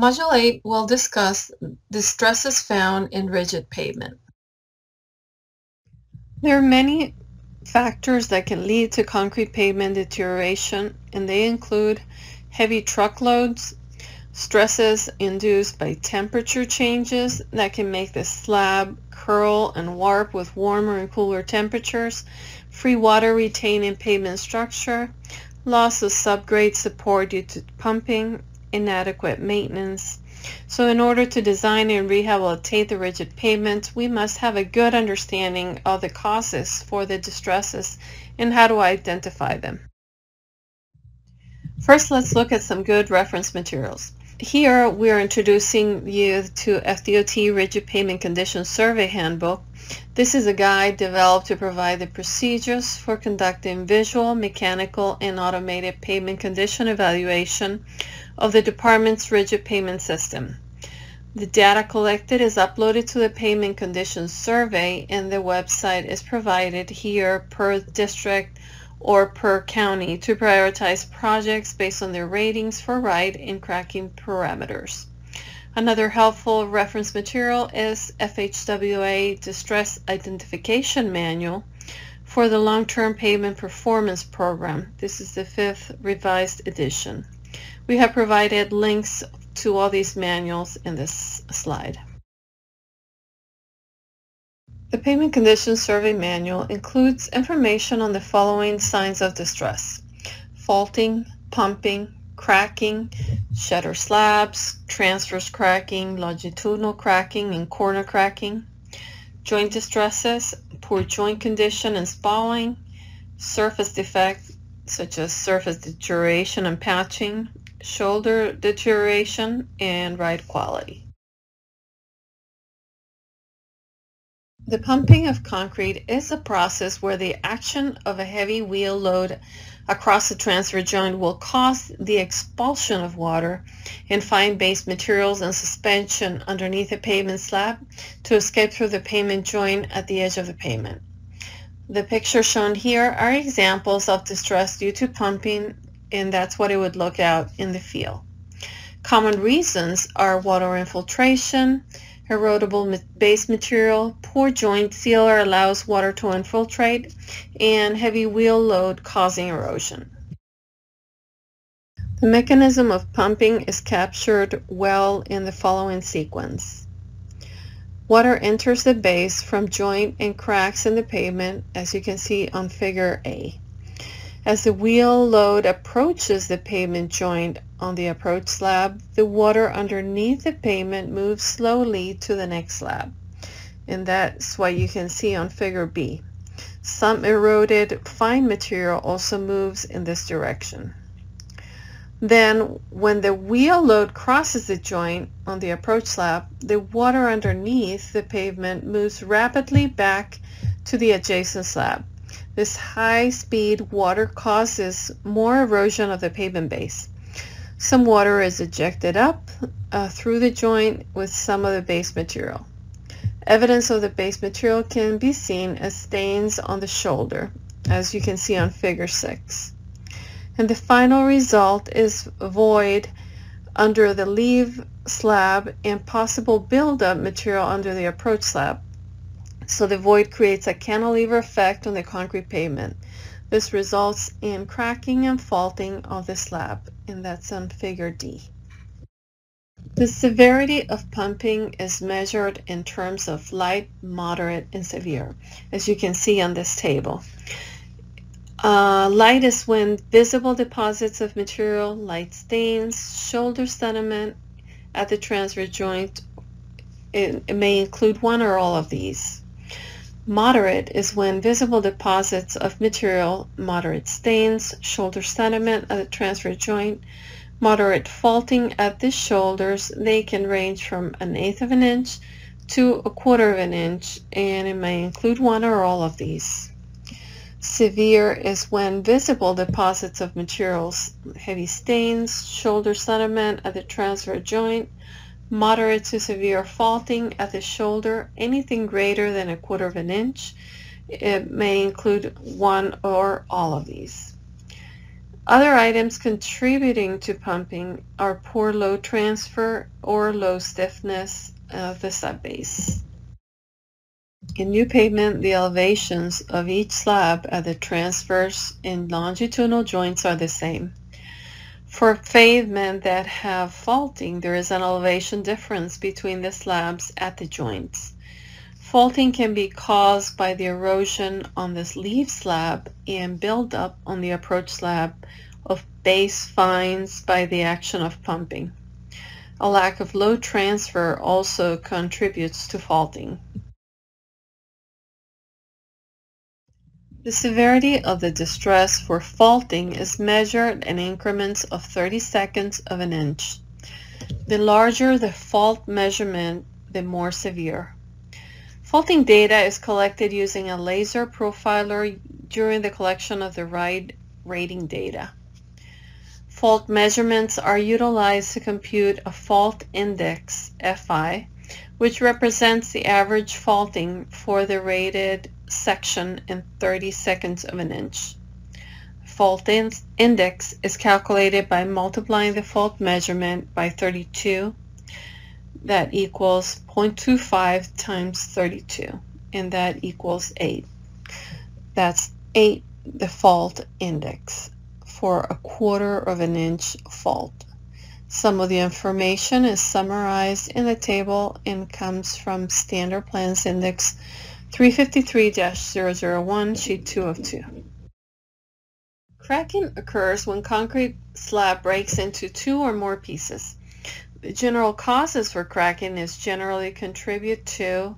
Module 8 will discuss the stresses found in rigid pavement. There are many factors that can lead to concrete pavement deterioration and they include heavy truckloads, stresses induced by temperature changes that can make the slab curl and warp with warmer and cooler temperatures, free water retained in pavement structure, loss of subgrade support due to pumping, inadequate maintenance. So in order to design and rehabilitate the rigid pavement, we must have a good understanding of the causes for the distresses and how to identify them. First, let's look at some good reference materials. Here, we are introducing you to FDOT Rigid Pavement Condition Survey Handbook. This is a guide developed to provide the procedures for conducting visual, mechanical, and automated pavement condition evaluation of the department's rigid pavement system. The data collected is uploaded to the Pavement conditions survey and the website is provided here per district or per county to prioritize projects based on their ratings for ride and cracking parameters. Another helpful reference material is FHWA Distress Identification Manual for the Long-Term Pavement Performance Program. This is the fifth revised edition. We have provided links to all these manuals in this slide. The Pavement Conditions Survey Manual includes information on the following signs of distress. Faulting, pumping, cracking, shatter slabs, transverse cracking, longitudinal cracking, and corner cracking, joint distresses, poor joint condition and spalling, surface defects such as surface deterioration and patching, shoulder deterioration, and ride quality. The pumping of concrete is a process where the action of a heavy wheel load across the transverse joint will cause the expulsion of water and fine base materials and suspension underneath the pavement slab to escape through the pavement joint at the edge of the pavement. The pictures shown here are examples of distress due to pumping and that's what it would look out in the field. Common reasons are water infiltration, erodible base material, poor joint sealer allows water to infiltrate, and heavy wheel load causing erosion. The mechanism of pumping is captured well in the following sequence. Water enters the base from joint and cracks in the pavement, as you can see on figure A. As the wheel load approaches the pavement joint on the approach slab, the water underneath the pavement moves slowly to the next slab. And that's what you can see on figure B. Some eroded fine material also moves in this direction. Then when the wheel load crosses the joint on the approach slab, the water underneath the pavement moves rapidly back to the adjacent slab. This high-speed water causes more erosion of the pavement base. Some water is ejected up uh, through the joint with some of the base material. Evidence of the base material can be seen as stains on the shoulder, as you can see on figure 6. And the final result is void under the leave slab and possible buildup material under the approach slab. So the void creates a cantilever effect on the concrete pavement. This results in cracking and faulting of the slab, and that's on figure D. The severity of pumping is measured in terms of light, moderate, and severe, as you can see on this table. Uh, light is when visible deposits of material, light stains, shoulder sediment at the transverse joint. It, it may include one or all of these. Moderate is when visible deposits of material, moderate stains, shoulder sediment at the transverse joint, moderate faulting at the shoulders. They can range from an eighth of an inch to a quarter of an inch, and it may include one or all of these. Severe is when visible deposits of materials, heavy stains, shoulder sediment at the transverse joint, moderate to severe faulting at the shoulder, anything greater than a quarter of an inch. It may include one or all of these. Other items contributing to pumping are poor load transfer or low stiffness of the subbase. In new pavement, the elevations of each slab at the transverse and longitudinal joints are the same. For pavement that have faulting, there is an elevation difference between the slabs at the joints. Faulting can be caused by the erosion on this leave slab and buildup on the approach slab of base fines by the action of pumping. A lack of load transfer also contributes to faulting. The severity of the distress for faulting is measured in increments of 30 seconds of an inch. The larger the fault measurement, the more severe. Faulting data is collected using a laser profiler during the collection of the ride rating data. Fault measurements are utilized to compute a fault index, FI, which represents the average faulting for the rated section in 30 seconds of an inch. Fault in index is calculated by multiplying the fault measurement by 32 that equals 0.25 times 32 and that equals 8. That's 8 the fault index for a quarter of an inch fault. Some of the information is summarized in the table and comes from Standard Plans Index 353-001, sheet 2 of 2. Cracking occurs when concrete slab breaks into two or more pieces. The general causes for cracking is generally contributed to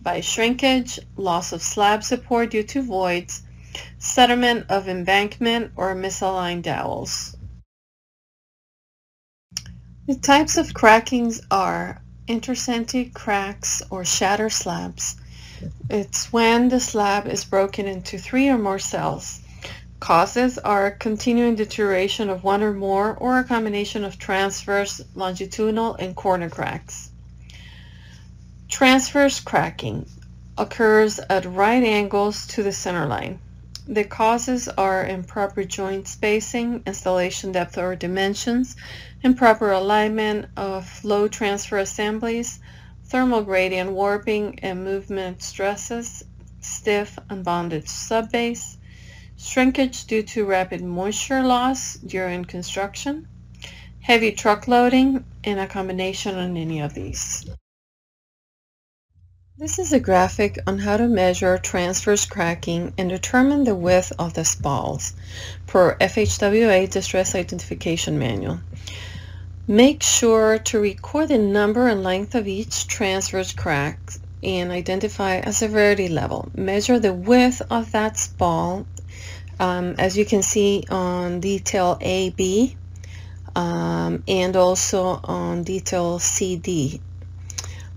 by shrinkage, loss of slab support due to voids, settlement of embankment, or misaligned dowels. The types of crackings are intersecting cracks or shatter slabs, it's when the slab is broken into three or more cells. Causes are continuing deterioration of one or more or a combination of transverse, longitudinal, and corner cracks. Transverse cracking occurs at right angles to the center line. The causes are improper joint spacing, installation depth or dimensions, improper alignment of load transfer assemblies, thermal gradient warping and movement stresses, stiff unbonded subbase, shrinkage due to rapid moisture loss during construction, heavy truck loading, and a combination on any of these. This is a graphic on how to measure transverse cracking and determine the width of the spalls per FHWA Distress Identification Manual. Make sure to record the number and length of each transverse crack and identify a severity level. Measure the width of that spall um, as you can see on detail AB um, and also on detail CD.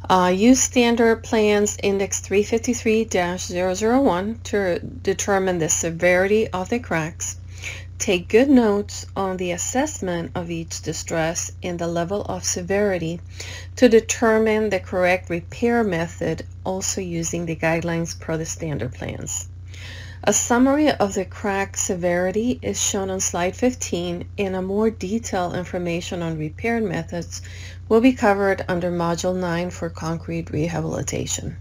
Uh, use standard plans index 353-001 to determine the severity of the cracks Take good notes on the assessment of each distress and the level of severity to determine the correct repair method, also using the guidelines per the standard plans. A summary of the crack severity is shown on slide 15 and a more detailed information on repair methods will be covered under Module 9 for concrete rehabilitation.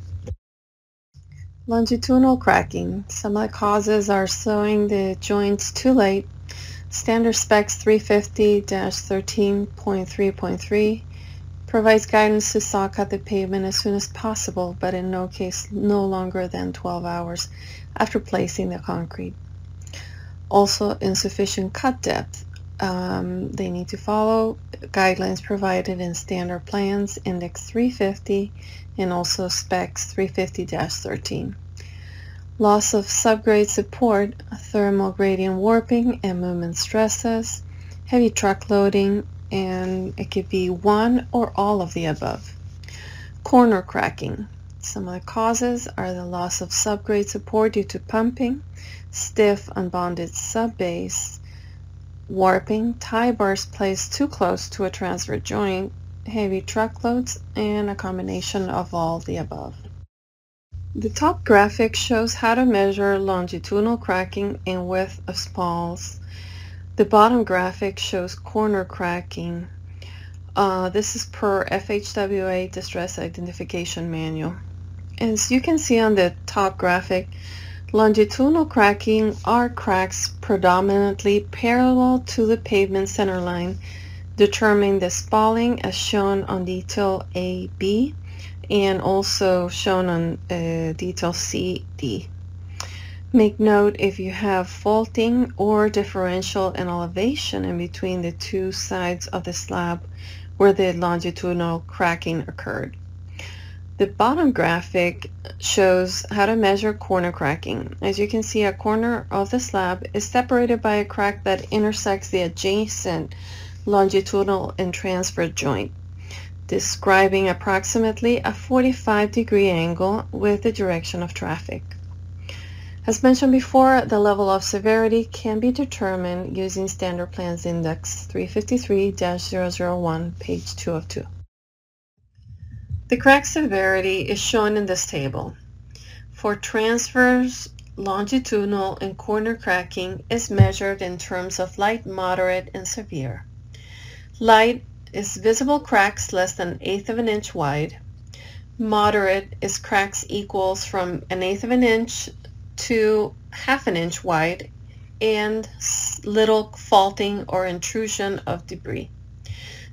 Longitudinal cracking. Some of the causes are sewing the joints too late. Standard specs 350-13.3.3 provides guidance to saw cut the pavement as soon as possible, but in no case no longer than 12 hours after placing the concrete. Also, insufficient cut depth. Um, they need to follow guidelines provided in standard plans, index 350, and also specs 350-13. Loss of subgrade support, thermal gradient warping and movement stresses, heavy truck loading, and it could be one or all of the above. Corner cracking. Some of the causes are the loss of subgrade support due to pumping, stiff unbonded subbase, warping, tie bars placed too close to a transverse joint, heavy truckloads, and a combination of all the above. The top graphic shows how to measure longitudinal cracking and width of spalls. The bottom graphic shows corner cracking. Uh, this is per FHWA Distress Identification Manual. As you can see on the top graphic, longitudinal cracking are cracks predominantly parallel to the pavement center line, determining the spalling as shown on detail AB and also shown on uh, detail CD. Make note if you have faulting or differential in elevation in between the two sides of the slab where the longitudinal cracking occurred. The bottom graphic shows how to measure corner cracking. As you can see, a corner of the slab is separated by a crack that intersects the adjacent longitudinal and transverse joint, describing approximately a 45 degree angle with the direction of traffic. As mentioned before, the level of severity can be determined using Standard Plans Index 353-001, page 2 of 2. The crack severity is shown in this table. For transverse, longitudinal, and corner cracking is measured in terms of light, moderate, and severe. Light is visible cracks less than an eighth of an inch wide. Moderate is cracks equals from an eighth of an inch to half an inch wide and little faulting or intrusion of debris.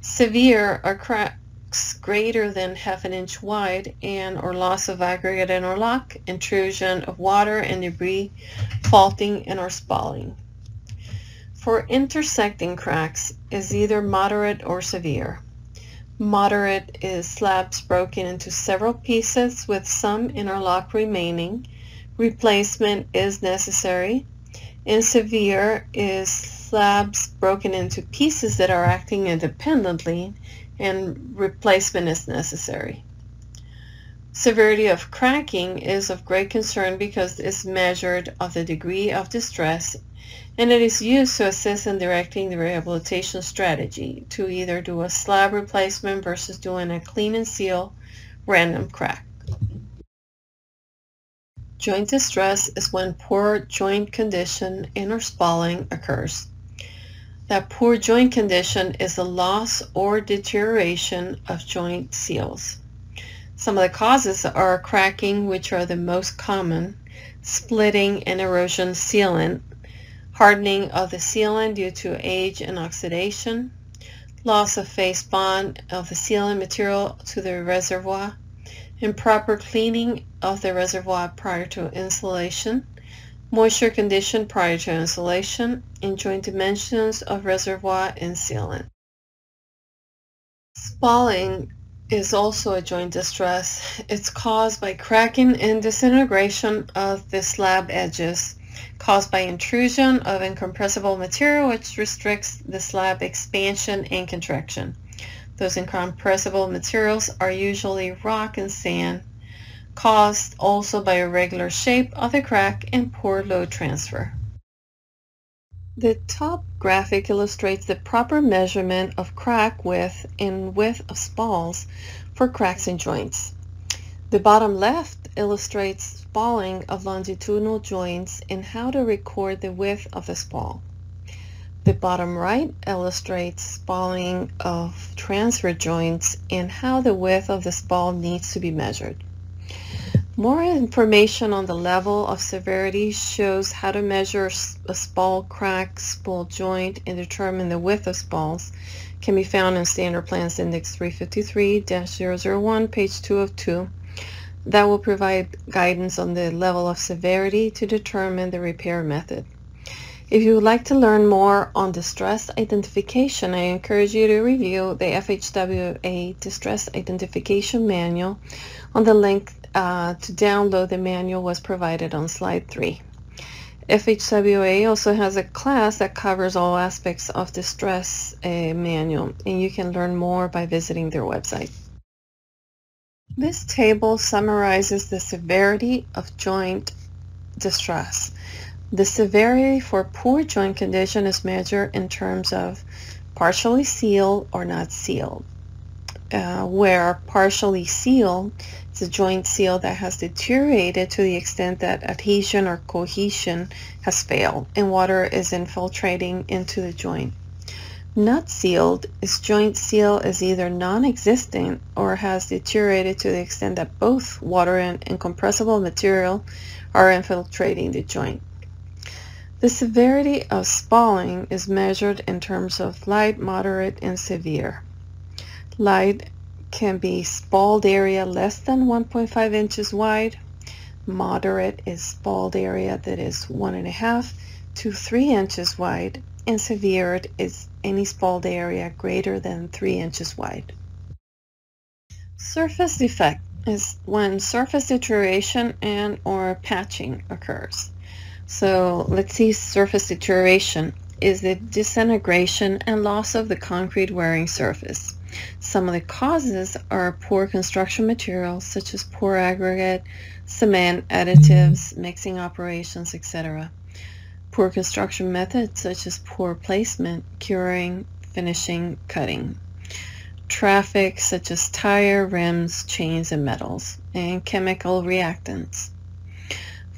Severe are cracks greater than half an inch wide and or loss of aggregate and or lock, intrusion of water and debris, faulting and or spalling. For intersecting cracks is either moderate or severe. Moderate is slabs broken into several pieces with some interlock remaining replacement is necessary. And severe is slabs broken into pieces that are acting independently and replacement is necessary. Severity of cracking is of great concern because it's measured of the degree of distress and it is used to assist in directing the rehabilitation strategy to either do a slab replacement versus doing a clean and seal random crack. Joint distress is when poor joint condition and or spalling occurs. That poor joint condition is the loss or deterioration of joint seals. Some of the causes are cracking, which are the most common, splitting and erosion sealant, hardening of the sealant due to age and oxidation, loss of face bond of the sealant material to the reservoir, improper cleaning of the reservoir prior to installation, moisture condition prior to installation, and joint dimensions of reservoir and sealant. Spalling is also a joint distress. It's caused by cracking and disintegration of the slab edges caused by intrusion of incompressible material which restricts the slab expansion and contraction. Those incompressible materials are usually rock and sand, caused also by irregular shape of the crack and poor load transfer. The top graphic illustrates the proper measurement of crack width and width of spalls for cracks and joints. The bottom left illustrates spalling of longitudinal joints and how to record the width of the spall. The bottom right illustrates spalling of transverse joints and how the width of the spall needs to be measured. More information on the level of severity shows how to measure a spall crack, spall joint, and determine the width of spalls can be found in Standard Plans Index 353-001, page 2 of 2. That will provide guidance on the level of severity to determine the repair method. If you would like to learn more on distress identification, I encourage you to review the FHWA Distress Identification Manual on the link uh, to download the manual was provided on slide 3. FHWA also has a class that covers all aspects of distress uh, manual and you can learn more by visiting their website. This table summarizes the severity of joint distress. The severity for poor joint condition is measured in terms of partially sealed or not sealed. uh, where partially sealed it's a joint seal that has deteriorated to the extent that adhesion or cohesion has failed and water is infiltrating into the joint. Not sealed is joint seal is either non-existent or has deteriorated to the extent that both water and incompressible material are infiltrating the joint. The severity of spalling is measured in terms of light, moderate, and severe. Light can be spalled area less than 1.5 inches wide. Moderate is spalled area that is one and a half to three inches wide, and severe is any spalled area greater than three inches wide. Surface defect is when surface deterioration and or patching occurs. So let's see surface deterioration is the disintegration and loss of the concrete wearing surface. Some of the causes are poor construction materials such as poor aggregate, cement, additives, mm-hmm. mixing operations, etc. Poor construction methods such as poor placement, curing, finishing, cutting. Traffic such as tire, rims, chains, and metals, and chemical reactants.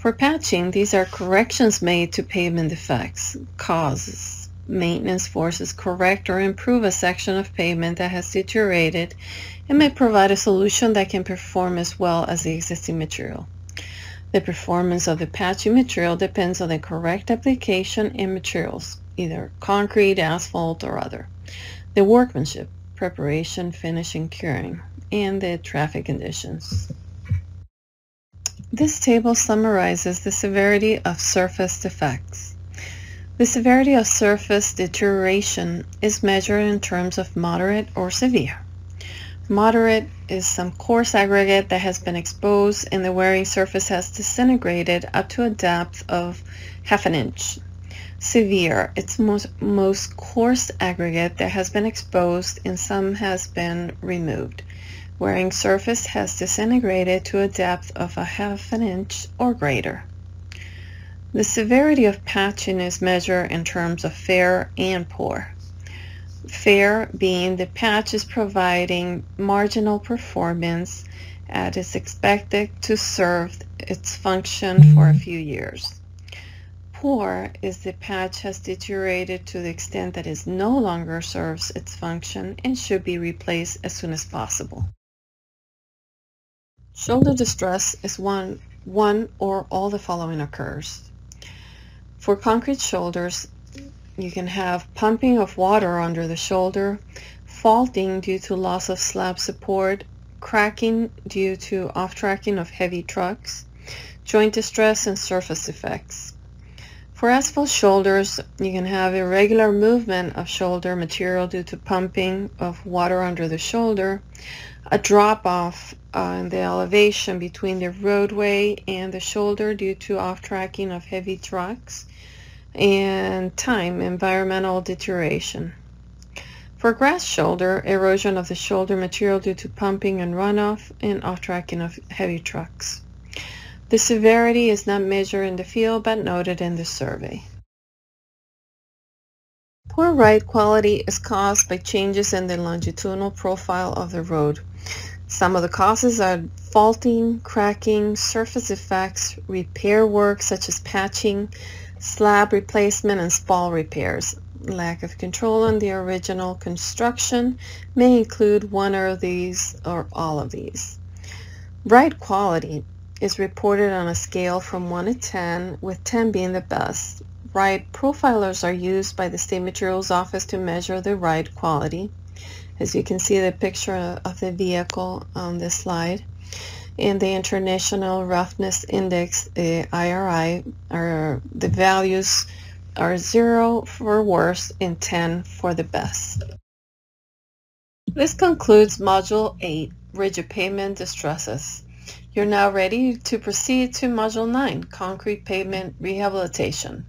For patching, these are corrections made to pavement defects, causes, maintenance forces correct or improve a section of pavement that has deteriorated and may provide a solution that can perform as well as the existing material. The performance of the patching material depends on the correct application and materials, either concrete, asphalt, or other. The workmanship, preparation, finishing, curing, and the traffic conditions. This table summarizes the severity of surface defects. The severity of surface deterioration is measured in terms of moderate or severe. Moderate is some coarse aggregate that has been exposed and the wearing surface has disintegrated up to a depth of half an inch. Severe, it's most, most coarse aggregate that has been exposed and some has been removed. Wearing surface has disintegrated to a depth of a half an inch or greater. The severity of patching is measured in terms of fair and poor. Fair being the patch is providing marginal performance and is expected to serve its function for a few years. Poor is the patch has deteriorated to the extent that it no longer serves its function and should be replaced as soon as possible. Shoulder distress is one, one or all the following occurs. For concrete shoulders, you can have pumping of water under the shoulder, faulting due to loss of slab support, cracking due to off-tracking of heavy trucks, joint distress, and surface effects. For asphalt shoulders, you can have irregular movement of shoulder material due to pumping of water under the shoulder, a drop-off uh, in the elevation between the roadway and the shoulder due to off-tracking of heavy trucks, and time, environmental deterioration. For grass shoulder, erosion of the shoulder material due to pumping and runoff and off-tracking of heavy trucks. The severity is not measured in the field but noted in the survey. Poor ride quality is caused by changes in the longitudinal profile of the road. Some of the causes are faulting, cracking, surface effects, repair work such as patching, slab replacement and spall repairs. Lack of control on the original construction may include one of these or all of these. Ride quality is reported on a scale from 1 to 10, with 10 being the best. Ride profilers are used by the State Materials Office to measure the ride quality. As you can see the picture of the vehicle on this slide in the International Roughness Index, the IRI, are the values are 0 for worst and 10 for the best. This concludes Module 8, Rigid Pavement Distresses. You're now ready to proceed to Module 9, Concrete Pavement Rehabilitation.